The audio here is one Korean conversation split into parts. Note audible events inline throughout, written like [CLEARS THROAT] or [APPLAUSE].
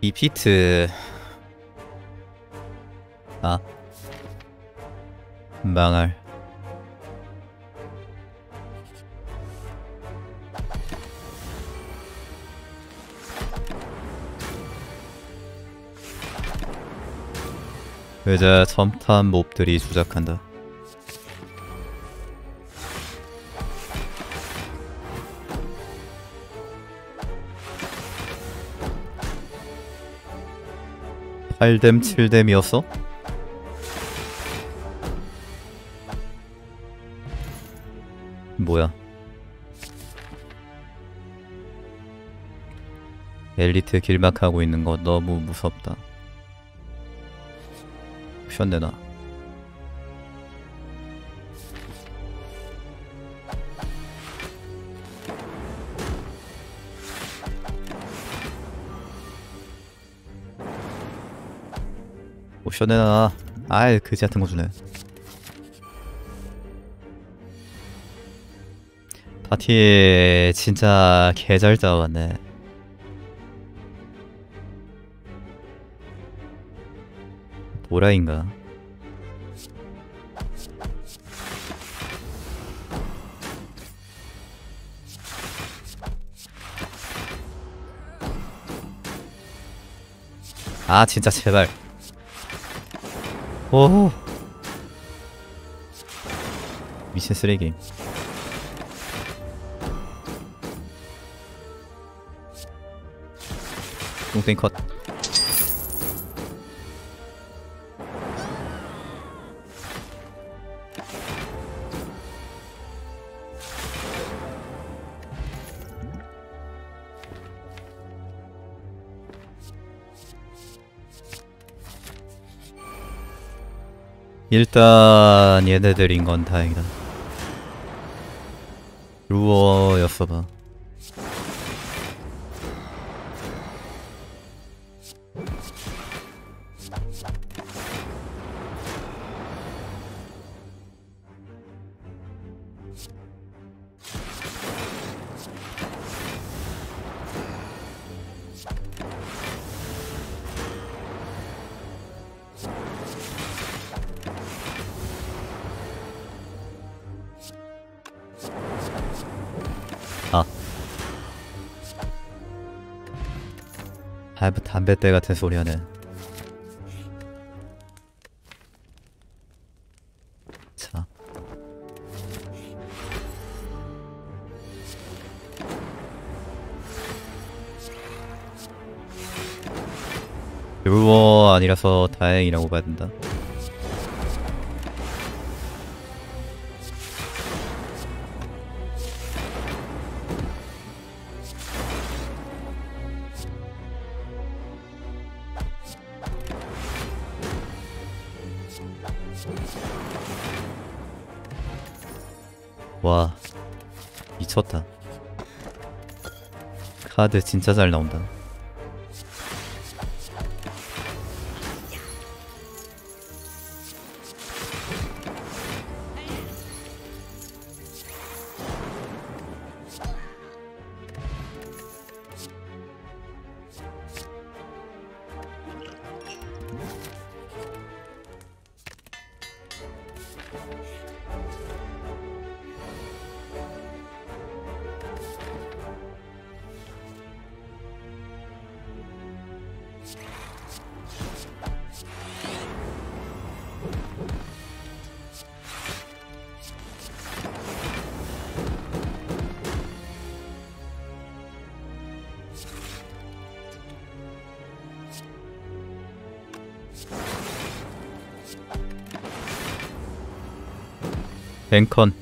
이피트. 아. 망할. 의자 첨탄 몹들이 주작한다 팔뎀칠뎀이었어 뭐야? 엘리트 길막하고 있는 거 너무 무섭다. 션 내놔. 오션 내놔. 아이 그지 같은 거 주네. 파티에 진짜 개잘 짜왔네. 도라인가? 아 진짜 제발. 오. 미친 쓰레기. 똥땡 컷. 일단 얘네들인 건 다행이다. 루어였어 봐. 담배대 같은 소리 하네. 자. 루어 아니라서 다행이라고 봐야 된다. 와 미쳤다. 카드 진짜 잘 나온다 뱅컨.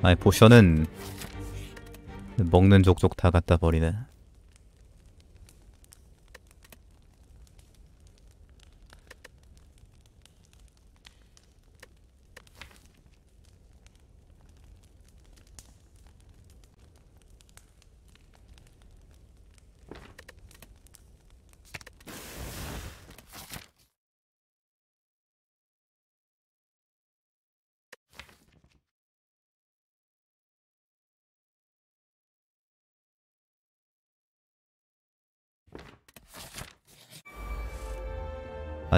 아니 포션은 먹는 족족 다 갖다 버리네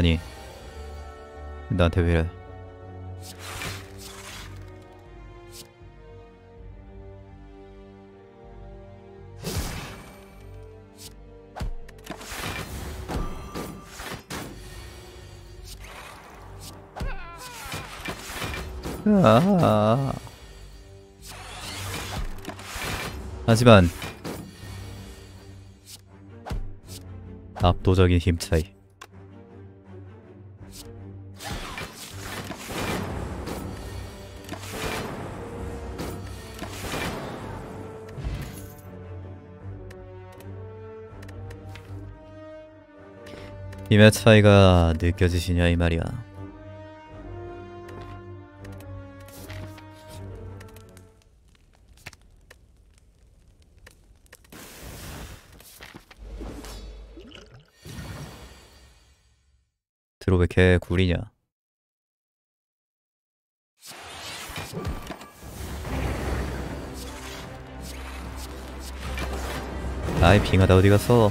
아니 나한테 왜 이래 아. 하지만 압도적인 힘 차이. 힘의 차이가 느껴지시냐 이 말이야. 왜 이렇게 구리냐? 아이 빙하다 어디 갔어?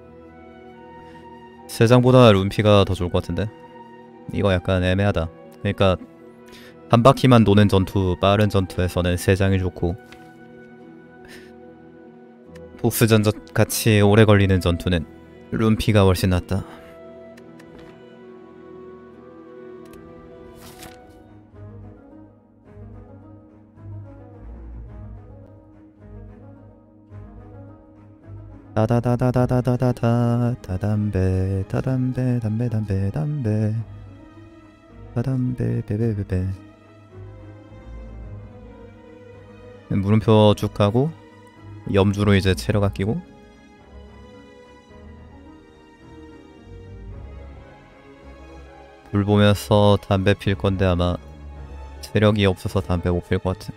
세장보다 룬피가 더 좋을 것 같은데? 이거 약간 애매하다. 그러니까 한 바퀴만 도는 전투 빠른 전투에서는 세장이 좋고 보스전 같이 오래 걸리는 전투는 룬피가 훨씬 낫다. 다다다다다다다다. 다담배 다담배 담배 담배 담배. 다담배 베베베베. 물음표 쭉 가고 염주로 이제 체력 아끼고. 불 보면서 담배 필 건데 아마 체력이 없어서 담배 못 필 것 같아.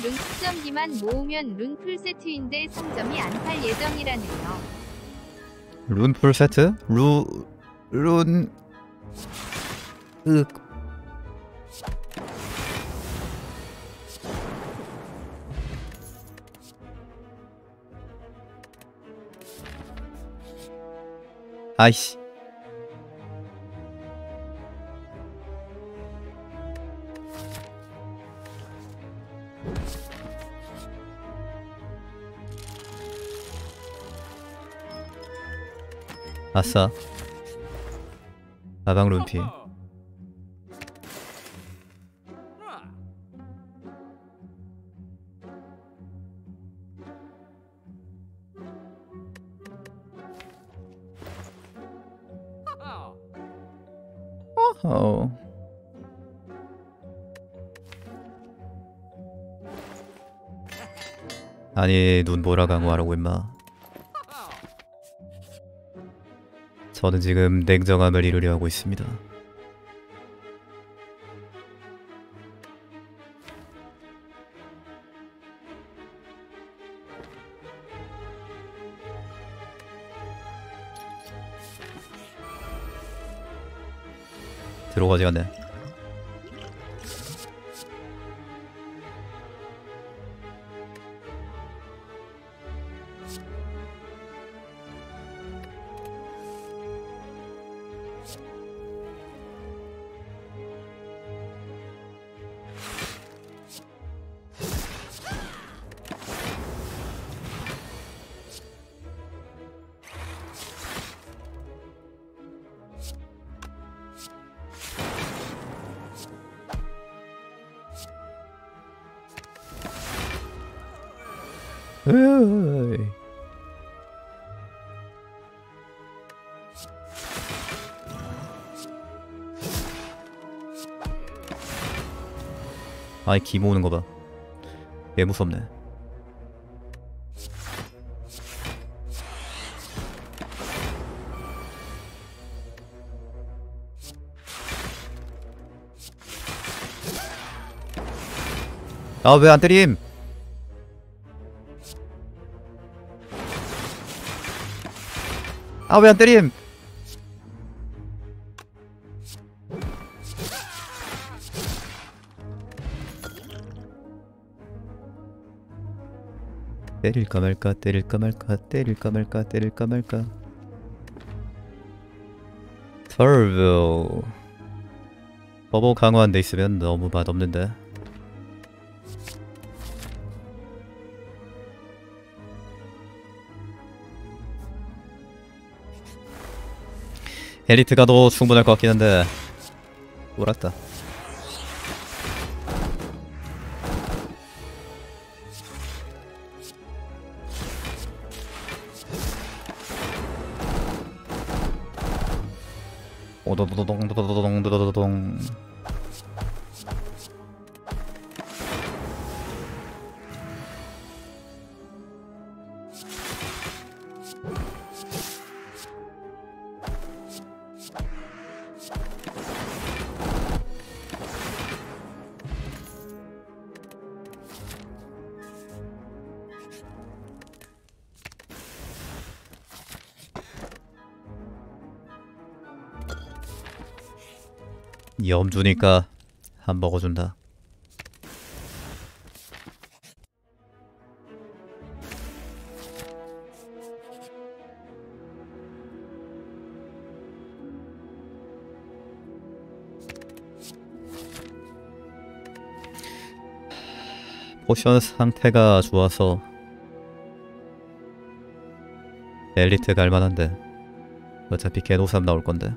이제 룬 특점기만 모으면 룬 풀세트인데 상점이 안 팔 예정이라네요. 룬 풀 세트? 루... 룬... 으... 아이씨 아싸. 나방 룬피 어 아니 눈 보라 강화하라고 임마 저는 지금 냉정함을 이루려 하고 있습니다 들어가지 않네. 으이. 아이 기 모으는 거 봐. 개 무섭네. 아 왜 안 때림? 아 왜 안 때림? 때릴까 말까 때릴까 말까 때릴까 말까 때릴까 말까. 터보 버버 강화한 데 있으면 너무 맛없는데 엘리트가 더 충분할 것 같긴 한데. 몰았다 염주니까 안 먹어준다. 포션 상태가 좋아서 엘리트 갈만한데 어차피 개노삼 나올 건데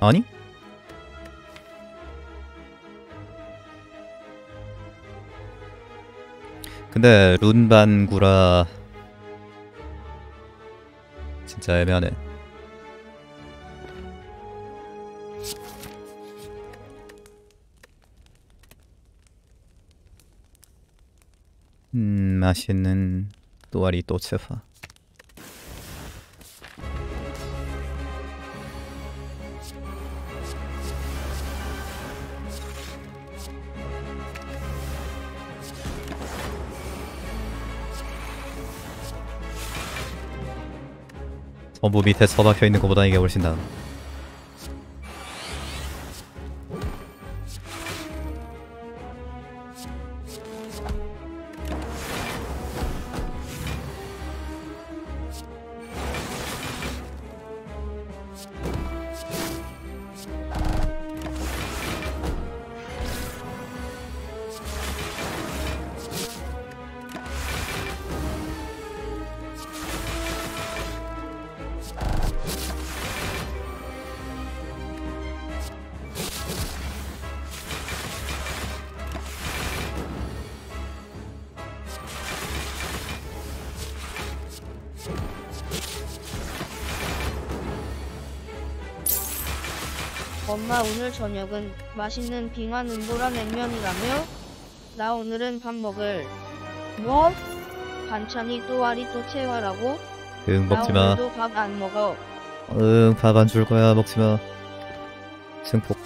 아니? 근데 룬반구라 진짜 애매하네. 음, 맛있는 또아리 또체파. 전부 밑에 처박혀 있는 것보다 이게 훨씬 나아. 엄마 오늘 저녁은 맛있는 빙한 은보라 냉면이라며? 나 오늘은 밥 먹을. 뭐? 반찬이 또아리 또 채화라고? 응나 먹지마 오늘도 밥 안 먹어. 응 밥 안 줄 거야 먹지마 증폭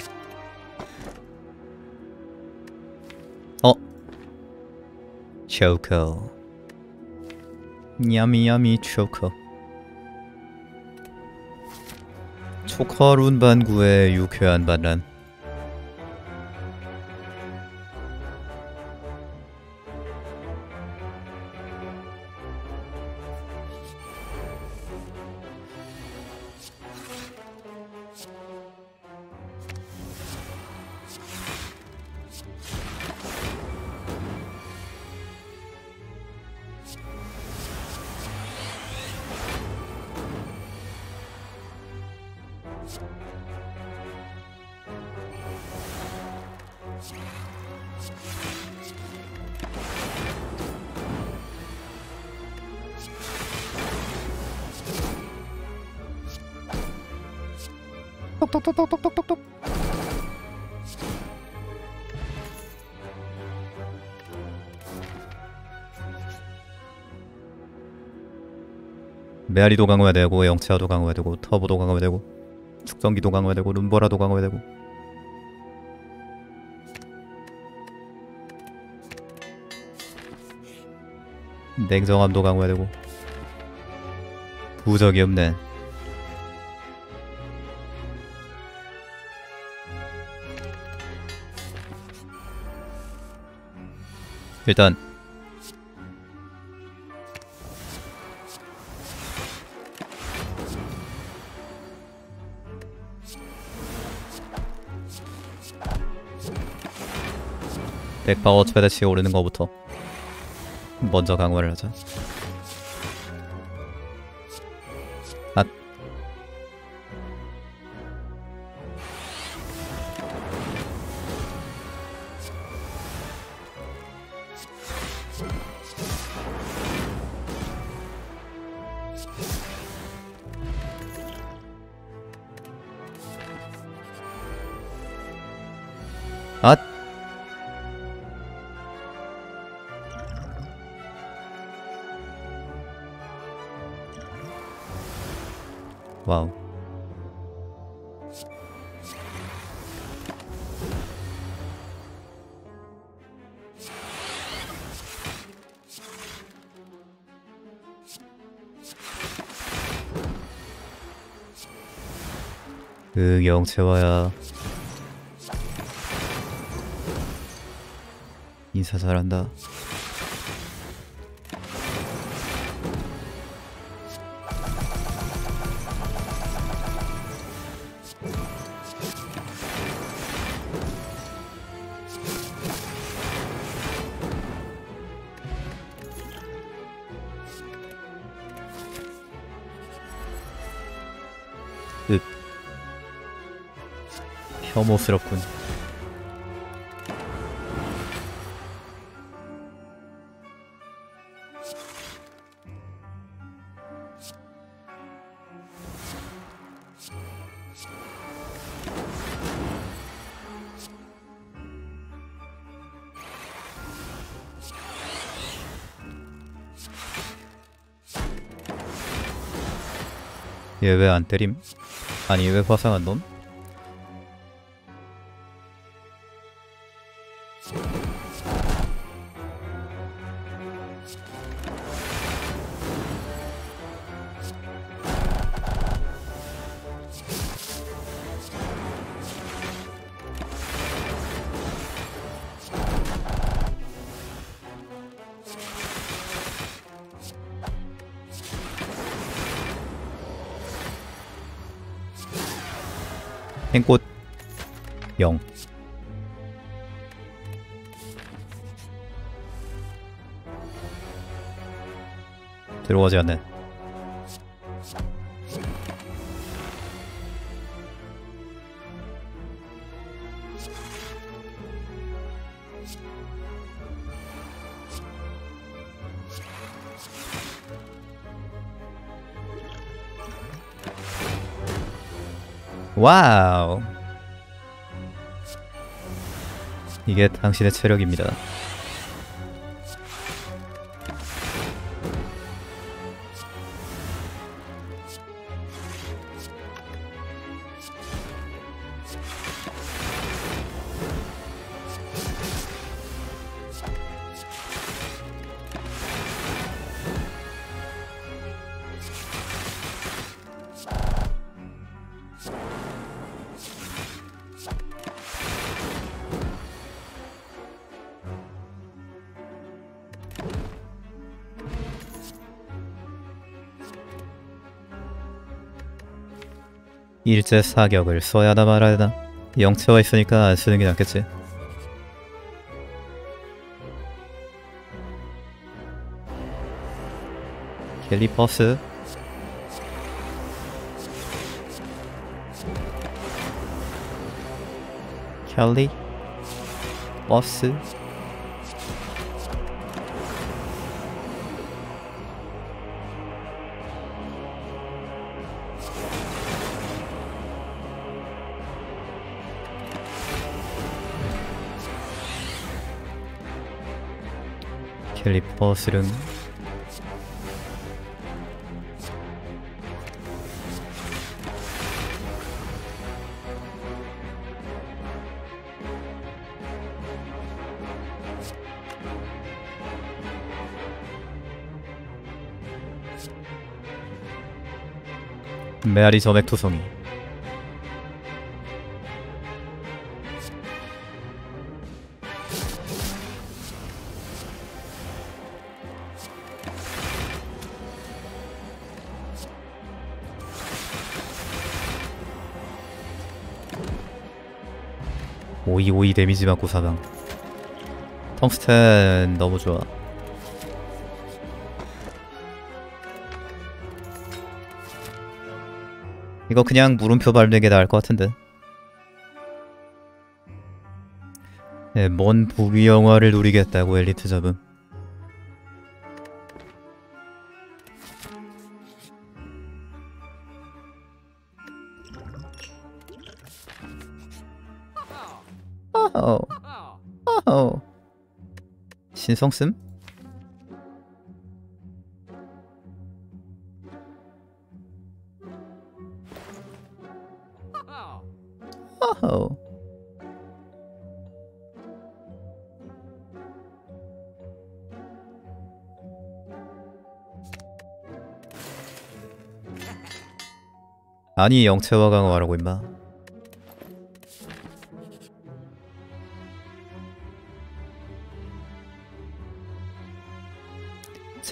어 초코 야미 야미 초코 초콜 반구의 유쾌한 반란 메아리도 강화해야 되고 영체화도 강화해야 되고 터보도 강화해야 되고 축성기도 강화해야 되고 룸보라도 강화해야 되고. 냉정함도 강화해야 되고. 부적이 없네. 일단 덱파워 최대치 오르는 것부터 먼저 강화를 하자 와우. 응, 영채화야. 인사 잘한다. 혐오스럽군. 얘 왜 안 때림? 아니 왜 화상한 놈? 들어오지 않는. 와우. 이게 당신의 체력입니다. 일제 사격을 써야 하나 말아야 하나? 영체화 있으니까 안 쓰는 게 낫겠지. 캘리퍼스 캘리 버스 캘리퍼스릉 메아리 점액 투성이 오이 오이 데미지 맞고 사망 텅스텐 너무 좋아. 이거 그냥 물음표 밟는 게 나을 것 같은데. 네, 먼 부귀 영화를 누리겠다고 엘리트 잡음 신성씀? 어허 아니 영체화 강화라고 임마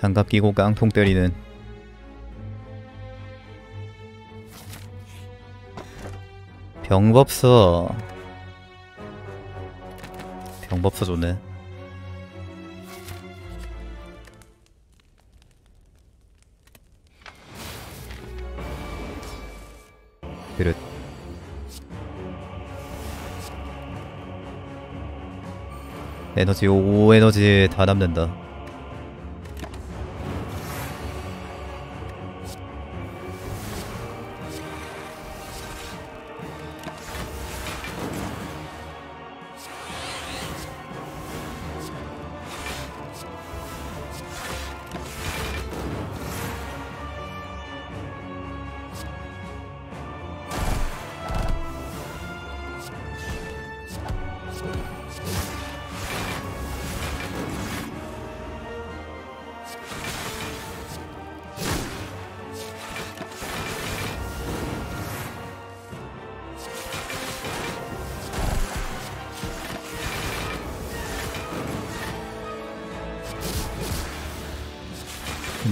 장갑 끼고 깡통 때리는. 병법서. 병법서 좋네. 그릇. 에너지 5 에너지 다 남는다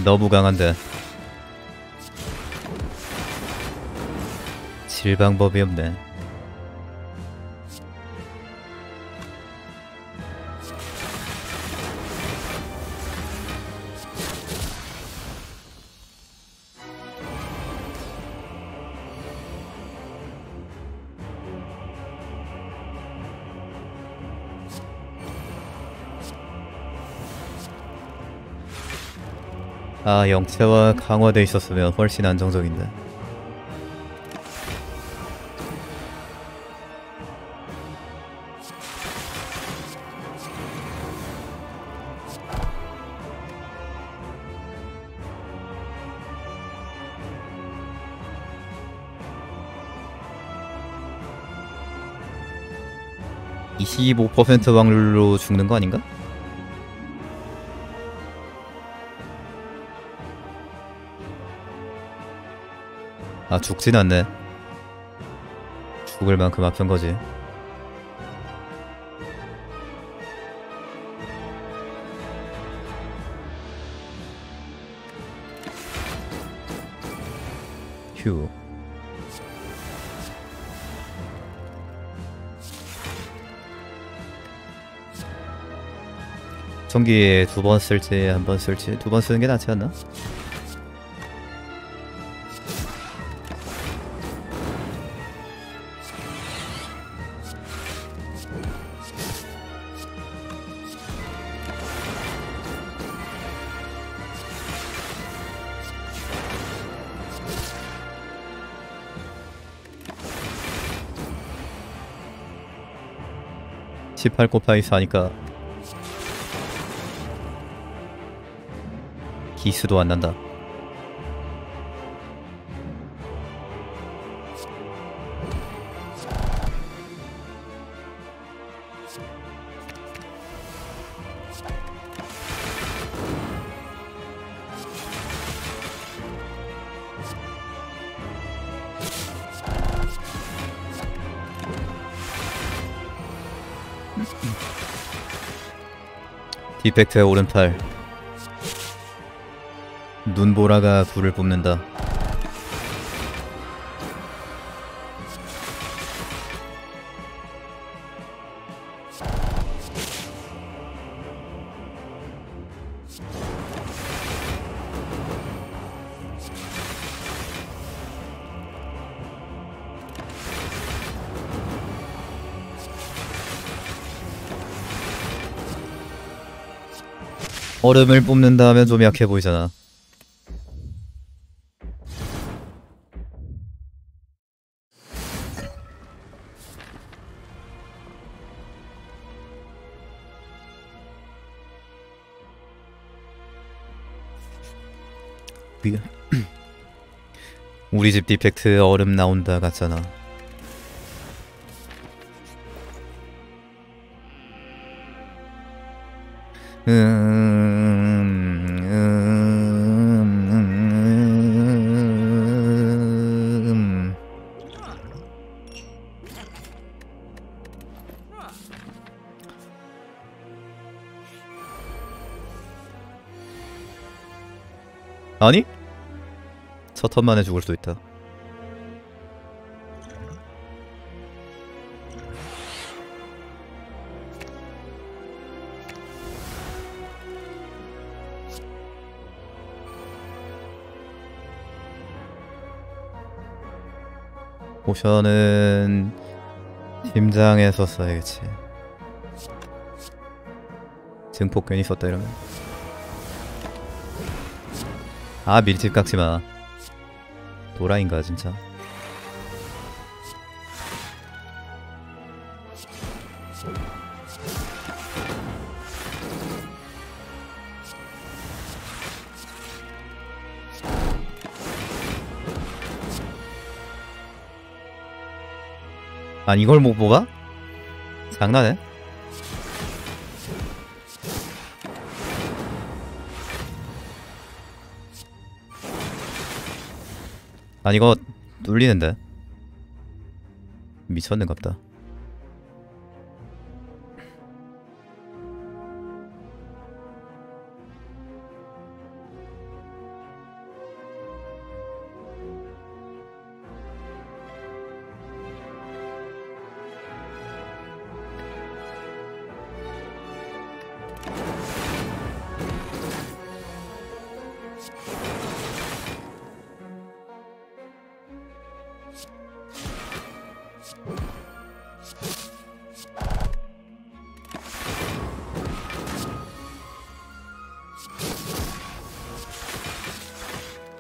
너무 강한데. 질 방법이 없네 아 영체와 강화돼 있었으면 훨씬 안정적인데 25% 확률로 죽는 거 아닌가? 아 죽진 않네. 죽을 만큼 아픈 거지. 휴. 전기 두번 쓸지 한 번 쓸지 두 번 쓰는 게 낫지 않나? (18 곱하기 4니까) 기스도 안 난다. 디펙트의 오른팔 눈보라가 불을 뿜는다. 얼음을 뿜는다 하면 좀 약해 보이잖아. 미- [CLEARS THROAT] 우리 집 디펙트 얼음 나온다 같잖아. 아니? 첫 턴만에 죽을 수도 있다. 포션은 심장에서 써야겠지. 증폭 괜히 썼다 이러면. 아 밀집 깎지마. 도라인가 진짜. 아 이걸 못 보가? 장난해? 아니 이거 뚫리는데 미쳤는갑다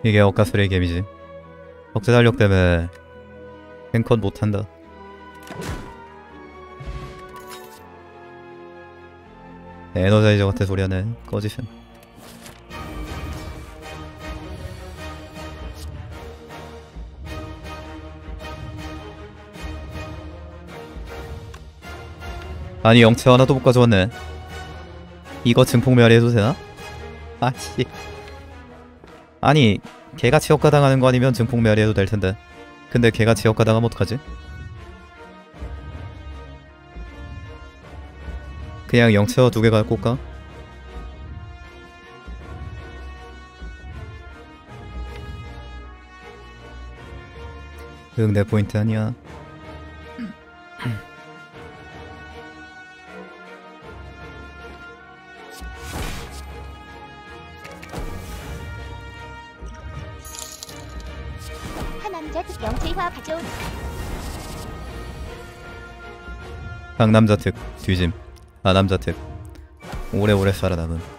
이게 억가스레이 게임이지. 억제 달력 때문에 탱컷 못한다. 에너자이저 같은 소리 하네 꺼지셈 아니 영체 하나도 못 가져왔네. 이거 증폭메아리 해도 되나? 아씨. 아니 걔가 지역가 당하는 거 아니면 증폭메아리 해도 될 텐데 근데 걔가 지역가 당하면 어떡하지? 그냥 영체어 두 개가 꽂까? 응, 내 포인트 아니야. 강남자 특, 뒤짐. 아 남자 특. 오래오래 살아남은.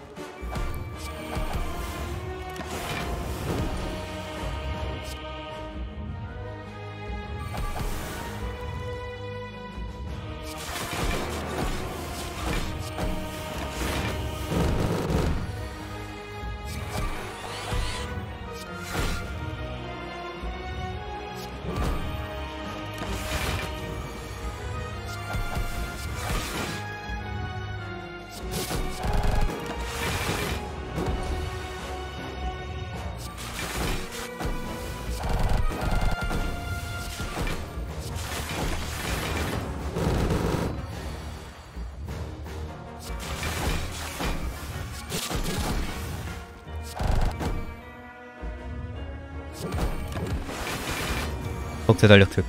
특.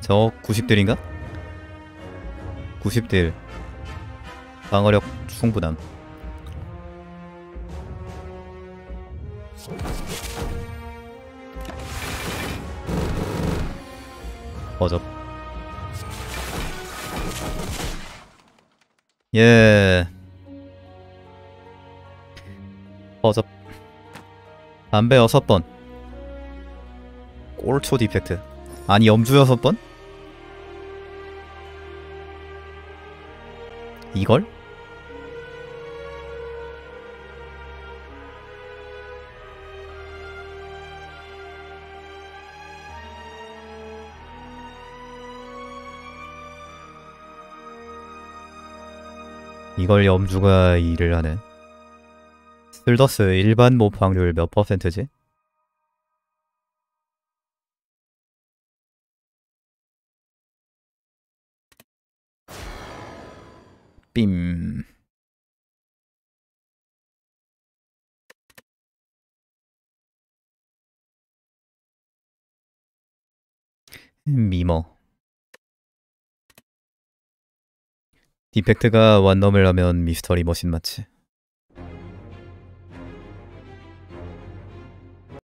저 90딜인가? 90딜. 방어력 충분함. 어접. 예. 어접. 담배 여섯 번. 꼴초 디펙트. 아니 염주 여섯 번? 이걸? 이걸 염주가 일을 하네. 슬더스 일반 몹 확률 몇 퍼센트지? 빔. 미머. 디펙트가 완넘을 하면 미스터리 머신 맞지?